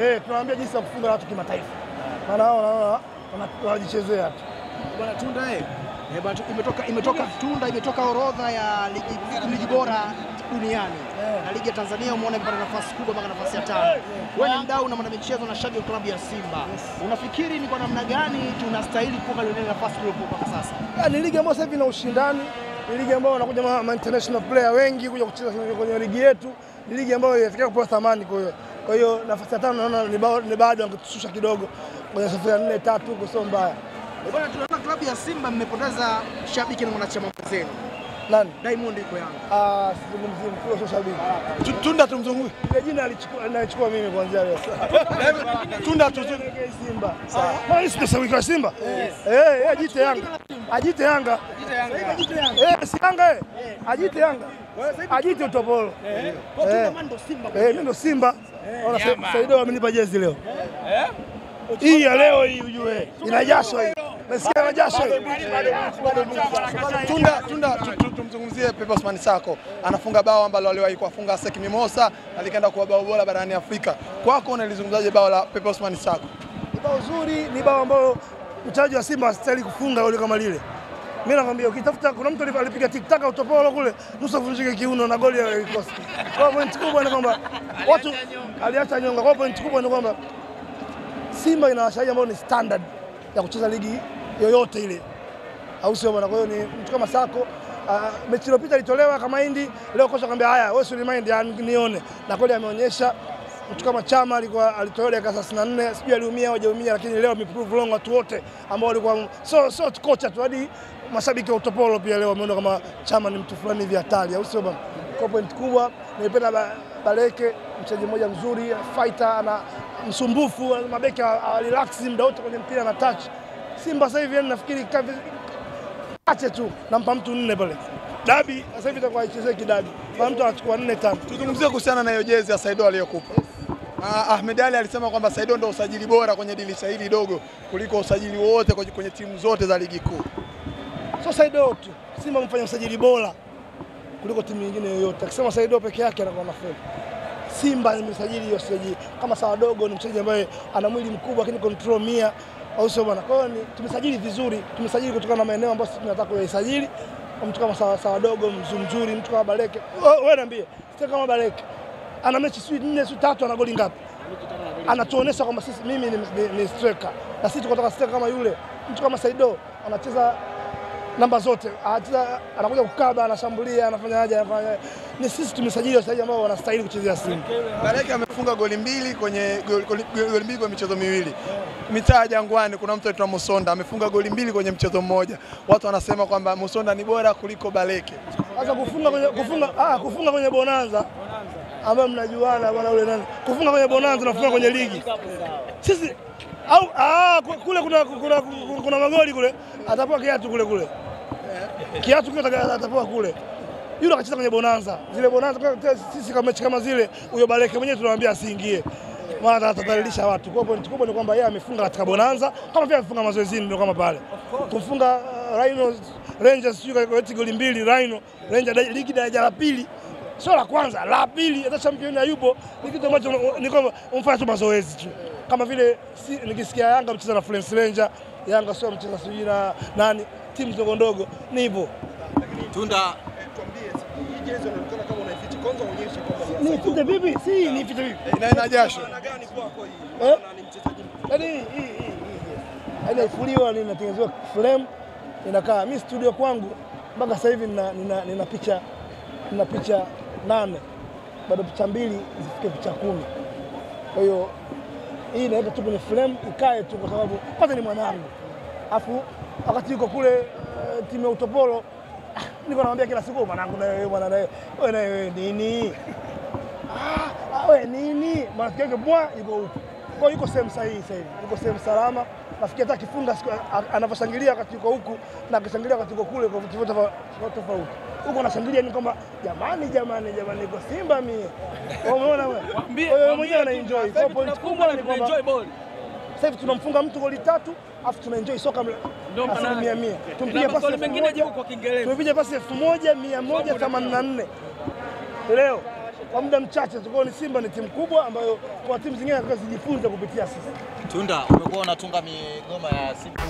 Eh, tunawaambia jinsi ya kufunga watu kimataifa. Maana hao wanaona wanajichezea tu. Bwana Tunda eh, eh, imetoka imetoka Tunda imetoka orodha ya ligi, ligi bora duniani na ligi ya Tanzania umeona imepata nafasi kubwa mpaka nafasi ya tano. Wewe ni mdau na mwanamichezo na shabiki wa klabu ya Simba, unafikiri ni kwa namna gani tunastahili kuwa ile nafasi tuliyokuwa mpaka sasa? Ya, ni ligi ambayo sasa hivi ina ushindani, ni ligi ambayo wanakuja ma, international player wengi kuja kucheza kwenye ligi yetu, ni ligi ambayo inafikia kupewa thamani. Kwa hiyo kwa hiyo nafasi ya tano naona ni ba- ni bado angetushusha kidogo kwenye safari ya nne tatu, huko sio mbaya. Bwana, tunaona klabu ya Simba mmepoteza shabiki na mwanachama mwenzenu Nani? Diamond iko Yanga. Ah, sizungumzi mkuu, sio shabiki. Tunda tumzungui. Ile jina alichukua anachukua mimi kuanzia leo. Tunda tuzungue. Simba. Sawa. Mimi sio shabiki wa Simba? Eh, eh, ajite Yanga. Ajite Yanga. Eh, si Yanga eh. Ajite Yanga. Ajite utopolo. Eh, mimi ndo Simba. Ona Sa- Saido amenipa jezi leo. Hii ya leo hii ujue. Ina jasho hii. Nasikia na jasho hii. Tunda, Tunda tu- tu- tumzungumzie Pepe Osman Sako, anafunga bao ambalo aliwahi kuwafunga Sek Mimosa na likaenda kuwa bao bora barani Afrika. Kwako unalizungumzaje bao la Pepe Osman Sako? Ni bao zuri, ni bao ambalo mchezaji wa Simba hastahili kufunga goli kama lile. Mimi nakwambia ukitafuta, kuna mtu alipiga tiktaka utopolo kule, nusu vunjike kiuno na goli alikosa. Kwa point kubwa ni kwamba watu aliacha nyonga. Kwa point kubwa ni kwamba Simba ina washaji ambao ni standard ya kucheza ligi yoyote ile, au sio bwana? Kwa hiyo ni mtu kama Sako uh, mechi iliyopita alitolewa kama hindi, leo kocha akamwambia haya, wewe si remind ya nione, na kweli ameonyesha. Mtu kama Chama alikuwa alitolewa dakika 34, sijui aliumia au hajaumia, lakini leo ameprove wrong watu wote ambao walikuwa so so kocha tu, hadi mashabiki wa utopolo pia leo wameona kama Chama ni mtu fulani hivi hatari, au sio bwana? Kwa point kubwa nimependa Baleke, mchezaji mmoja mzuri, fighter, ana msumbufu, mabeki relax muda wote kwenye mpira na touch. Simba sasa hivi nafikiri kavi- ache tu nampa mtu nne pale. Dabi sasa hivi itakuwa haichezeki dabi, kwa mtu anachukua nne tano. Tuzungumzie kuhusiana na hiyo jezi ya Saido aliyokupa. Ah, Ahmed Ali alisema kwamba Saido ndo usajili bora kwenye dirisha hili dogo kuliko usajili wote kwenye timu zote za ligi kuu. Sio Saido tu, Simba amefanya usajili bora kuliko timu nyingine yoyote. Akisema Saido peke yake anakuwa nafeli. Simba imesajili hiyo sije kama Sawa Dogo, ni mchezaji ambaye ana mwili mkubwa lakini control mia, au sio bwana? Kwa hiyo tumesajili vizuri, tumesajili kutokana na maeneo ambayo sisi tunataka kuyasajili. Mtu kama Sawa, Sawa Dogo mzu mzuri, mtu kama Baleke. Wewe wewe niambie, sio kama Baleke ana mechi sijui nne sijui tatu, ana goli ngapi? Anatuonesha kwamba sisi mimi ni, ni, ni striker na sisi tunataka striker kama yule. Mtu kama Saido anacheza namba zote, anakuja kukaba, anashambulia, anafanya haja, anafanya ni sisi tumesajili wachezaji ambao wanastahili kuchezea Simba. Baleke amefunga goli mbili kwenye goli, goli, goli mbili kwenye michezo miwili. Mitaa ya Jangwani kuna mtu anaitwa Musonda amefunga goli mbili kwenye mchezo mmoja. Watu wanasema kwamba Musonda ni bora kuliko Baleke. Sasa kufunga kwenye kufunga ah, kufunga kwenye bonanza ambayo mnajuana bwana yule nani, kufunga kwenye bonanza na kufunga kwenye ligi sisi au ah, kule kuna, kuna, kuna, kuna magoli kule, atapewa kiatu kule kule, kiatu kile atapewa kule. Yule akacheza kwenye bonanza, zile bonanza sisi kama mechi kama zile, huyo Baleke mwenyewe tunamwambia asiingie, maana atadhalilisha watu. Kwa point kubwa ni kwamba yeye amefunga katika bonanza. Kama vile amefunga mazoezini, ndio kama pale. Kumfunga uh, Rhino Rangers sio kwa eti goli mbili Rhino Rangers ligi daraja la pili. Sio la kwanza, la pili. Hata champion hayupo, ni kitu ambacho ni kwamba umfanya tu mazoezi tu, kama vile si, nikisikia Yanga mcheza na Friends Ranger, Yanga sio mcheza sijui na nani, timu ndogo ndogo, ni hivyo. Tunda Nifite vipi? Si nifite vipi? Inaenda jasho. Eh? Yaani hii hii hii hii. Yaani haifuliwa ni inatengenezewa frame inakaa. Mi studio kwangu mpaka sasa hivi nina, nina, nina picha nina picha nane. Bado picha mbili zifike picha kumi. Kwa hiyo hii inaweka tu kwenye frame ikae tu kwa sababu kwanza ni mwanangu. Afu wakati yuko kule uh, timu ya utopolo ah, niko namwambia kila siku mwanangu na wewe bwana na wewe na wewe nini? Ah, wewe nini? Marafiki yake bwa yuko huko. Kwa yuko sehemu sahihi sasa hivi. Yuko sehemu salama. Nafikiri hata akifunga anavyoshangilia wakati yuko huku na akishangilia wakati yuko kule kwa vitu tofauti. Huko anashangilia ni kwamba jamani jamani jamani niko Simba mie. Umeona wewe? Mwenyewe ana enjoy. Kwa point kubwa ni kwamba sasa hivi tunamfunga mtu goli tatu afu tuna enjoy soka asilimia mia. Tumepiga pasi elfu moja mia moja themanini na nne leo kwa muda mchache. Kwa ni Simba ni timu kubwa ambayo kwa timu zingine zijifunze kupitia sisi. Tunda, umekuwa unatunga migoma ya Simba.